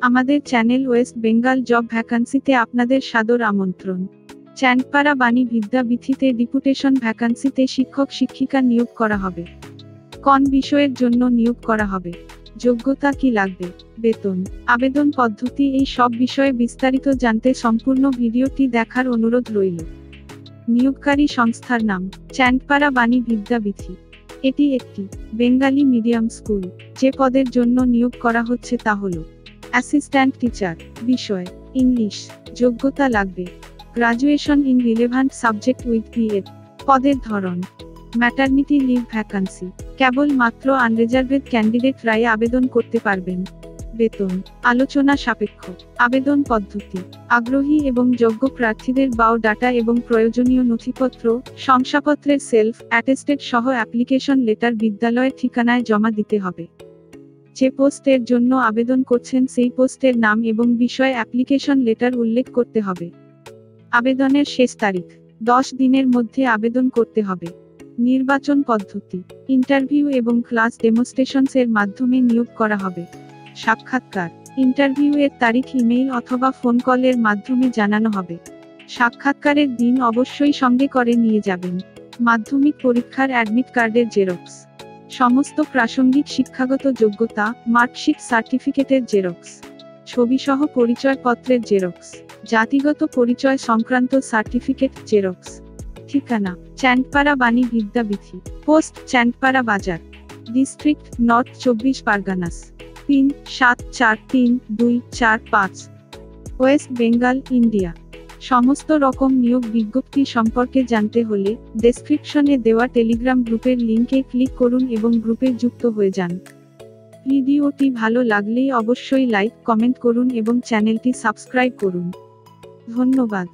আমাদের channel West Bengal job ভ্যাকান্সিতে আপনাদের সাদর আমন্ত্রণ। চ্যান্ডপাড়া বাণী বিদ্যাবিথিতে ডিপুটেশন ভ্যাকান্সিতে শিক্ষক শিক্ষিকা নিয়োগ করা হবে। কোন বিষয়ের জন্য নিয়োগ করা হবে। যোগ্যতা কি লাগবে? বেতন, আবেদন পদ্ধতি এই সব বিষয়ে বিস্তারিত জানতে সম্পূর্ণ ভিডিওটি দেখার অনুরোধ রইল। নিয়োগকারী সংস্থার নাম চ্যান্ডপাড়া বাণী বিদ্যাবিথি। এটি একটি, বেঙ্গালি মিডিয়াম স্কুল। যে পদের জন্য নিয়োগ করা হচ্ছে তা হল অ্যাসিস্ট্যান্ট টিচার, বিষয়, ইংলিশ, যোগ্যতা লাগবে। Graduation in relevant subject with BEd, পদের ধরন ম্যাটারনিটি লিভ ভ্যাকান্সি কেবল মাত্র আনরিজার্ভেড ক্যান্ডিডেট রায়ে আবেদন করতে পারবেন। বেতন, আলোচনা সাপেক্ষ, আবেদন পদ্ধতি, আগ্রহী এবং যোগ্য প্রার্থীদের বাও ডাটা এবং প্রয়োজনীয় নথিপত্র, শংসাপত্রের সেলফ অ্যাটেস্টেড সহ অ্যাপ্লিকেশন লেটার বিদ্যালয়ের ঠিকানায় জমা দিতে হবে। যে পোস্টের জন্য আবেদন করছেন সেই পোস্টের নাম এবং বিষয় অ্যাপ্লিকেশন লেটার উল্লেখ করতে হবে। আবেদনের শেষ তারিখ, দশ দিনের মধ্যে আবেদন করতে হবে। নির্বাচন পদ্ধতি, ইন্টারভিউ এবং ক্লাস ডেমোস্ট্রেশনস এর মাধ্যমে নিয়োগ করা হবে। সাক্ষাৎকার, ইন্টারভিউ এর তারিখ ইমেইল অথবা ফোন কলের মাধ্যমে জানানো হবে। সাক্ষাৎকারের দিন অবশ্যই সঙ্গে করে নিয়ে যাবেন। মাধ্যমিক পরীক্ষার অ্যাডমিট কার্ডের জেরক্স। সমস্ত প্রাসঙ্গিক শিক্ষাগত যোগ্যতা, মার্কশিট সার্টিফিকেটের জেরক্স, ছবিসহ পরিচয়পত্রের জেরক্স, জাতিগত পরিচয় সংক্রান্ত সার্টিফিকেট জেরক্স, ঠিকানা চ্যান্ডপাড়া বাণী বিদ্যাবিথি পোস্ট চ্যান্ডপাড়া বাজার, ডিস্ট্রিক্ট নর্থ চব্বিশ পারগানাস তিন সাত চার তিন দুই চার পাঁচ, ওয়েস্ট বেঙ্গল, ইন্ডিয়া। সমস্ত রকম নিয়োগ বিজ্ঞপ্তি সম্পর্কে জানতে হলে ডেসক্রিপশনে দেওয়া টেলিগ্রাম গ্রুপের লিঙ্কে ক্লিক করুন এবং গ্রুপে যুক্ত হয়ে যান। ভিডিওটি ভালো লাগলেই অবশ্যই লাইক কমেন্ট করুন এবং চ্যানেলটি সাবস্ক্রাইব করুন। ধন্যবাদ।